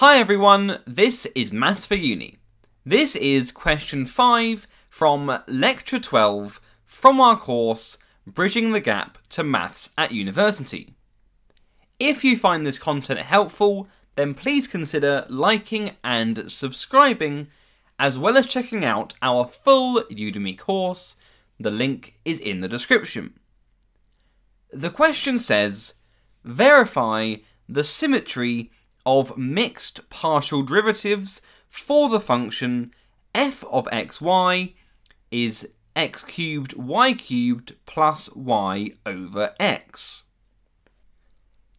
Hi everyone, this is Maths for Uni. This is question 5 from lecture 12 from our course Bridging the Gap to Maths at University. If you find this content helpful, then please consider liking and subscribing, as well as checking out our full Udemy course. The link is in the description. The question says, verify the symmetry of mixed partial derivatives for the function f of xy is x cubed y cubed plus y over x.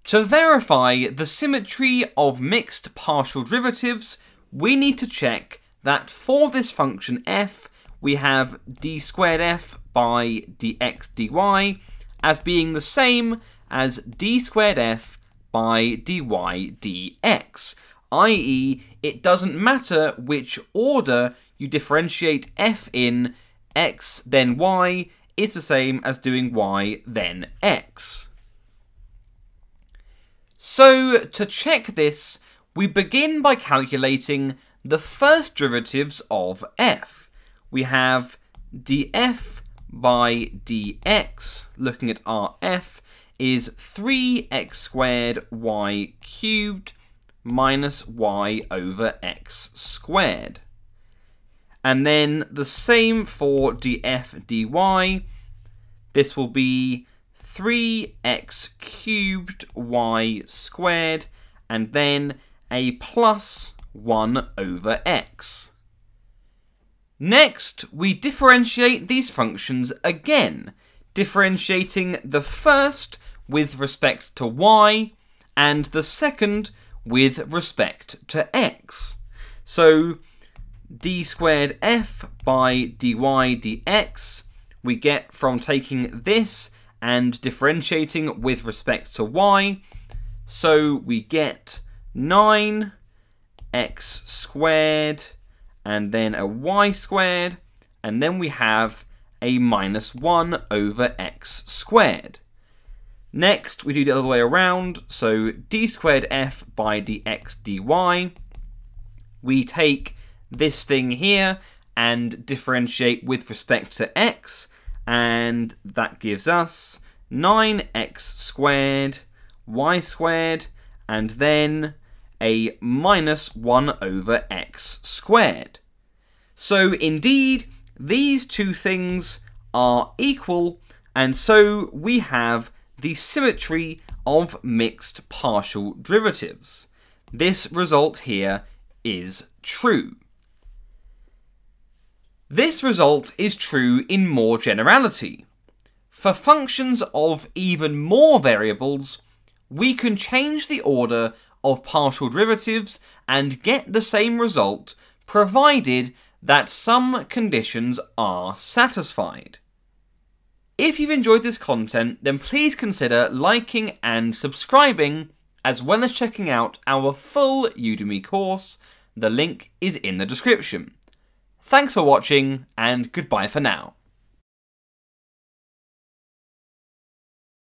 To verify the symmetry of mixed partial derivatives, we need to check that for this function f, we have d squared f by dx dy as being the same as d squared f by dy dx, i.e., it doesn't matter which order you differentiate f in, x then y is the same as doing y then x. So, to check this, we begin by calculating the first derivatives of f. We have df by dx, looking at our f, is 3x squared y cubed minus y over x squared. And then the same for df dy. This will be 3x cubed y squared and then a plus 1 over x. Next, we differentiate these functions again, differentiating the first with respect to y and the second with respect to x. So d squared f by dy dx we get from taking this and differentiating with respect to y. So we get 9x squared and then a y squared and then we have a minus 1 over x squared. Next, we do the other way around. So d squared f by dx dy. We take this thing here and differentiate with respect to x, and that gives us 9x squared, y squared, and then a minus 1 over x squared. So indeed, these two things are equal, and so we have the symmetry of mixed partial derivatives. This result here is true. This result is true in more generality. For functions of even more variables, we can change the order of partial derivatives and get the same result provided that some conditions are satisfied. If you've enjoyed this content, then please consider liking and subscribing, as well as checking out our full Udemy course. The link is in the description. Thanks for watching, and goodbye for now.